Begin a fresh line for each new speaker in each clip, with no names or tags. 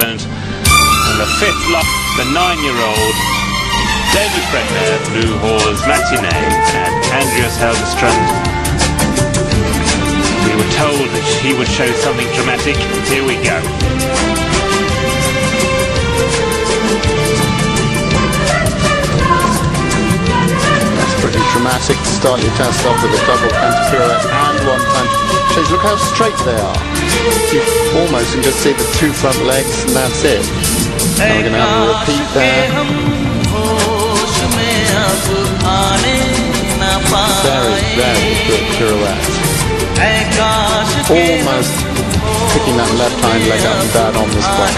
Scotland. And the fifth lot, the nine-year-old David Brenner, Blue Hors Matine, and Andreas Helgstrand. We were told that he would show something dramatic. Here we go.
Dramatic to start your test off with a double canter and one punch. Look how straight they are. You almost can just see the two front legs and that's it. And we're going to have a repeat there. Very, very good pirouette. Almost picking that left hind leg up and down on the spot.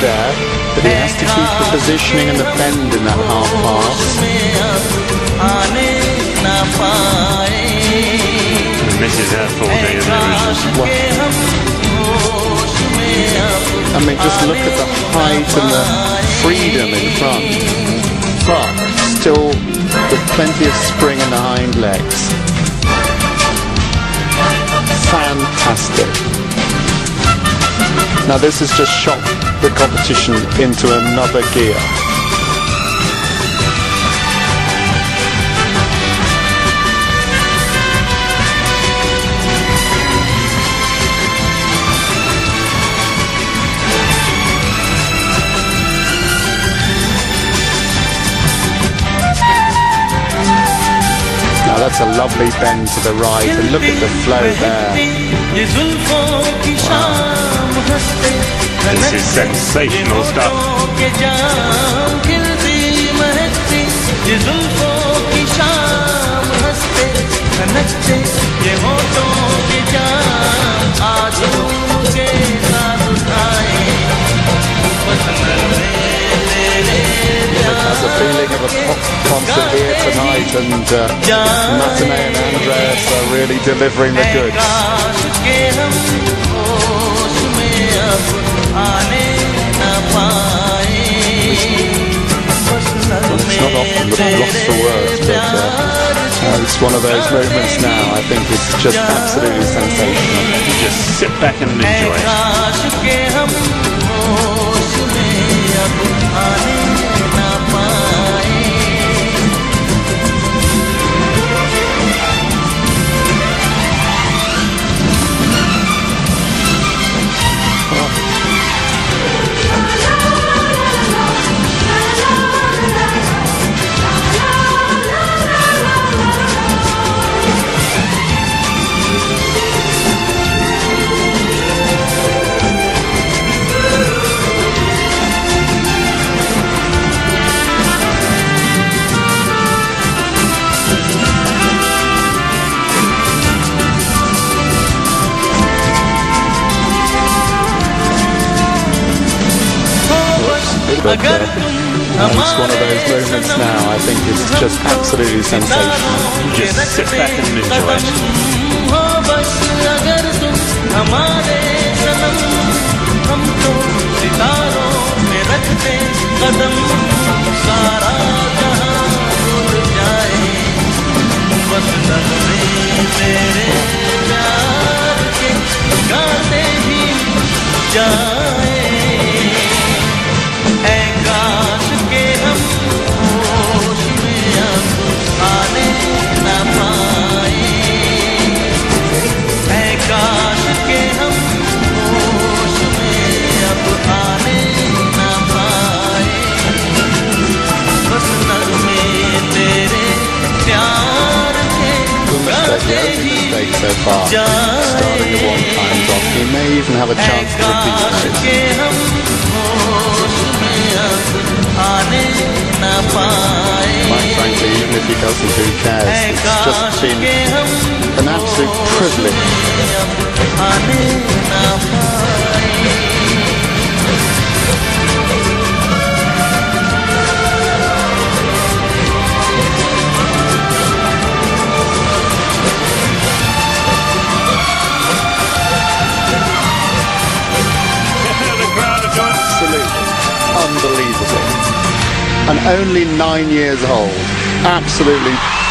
there, but he has to keep the positioning and the bend in that half pass.
He
misses
out 4D the.
I mean, just look at the height and the freedom in front. But still with plenty of spring in the hind legs. Fantastic. Now this is just shot the competition into another gear. Now that's a lovely bend to the right and look at the flow there.
This is sensational stuff.
There's a feeling of a pop concert here tonight, and uh, Matine and Andreas are really delivering the goods.
आने न पाए बस
It's
नगमे
not often that I've lost for words, but uh, uh, it's one of those movements now. I think it's just absolutely sensational.
You just sit back and enjoy it.
But uh, uh, it's one of those movements now. I think it's just absolutely sensational.
Just sit back and enjoy it.
हो बस अगर तुम
so far, starting the one-time drop. He may even have a chance to repeat those. Quite frankly, even if he doesn't, who cares? It's just been an absolute privilege. And only nine years old. Absolutely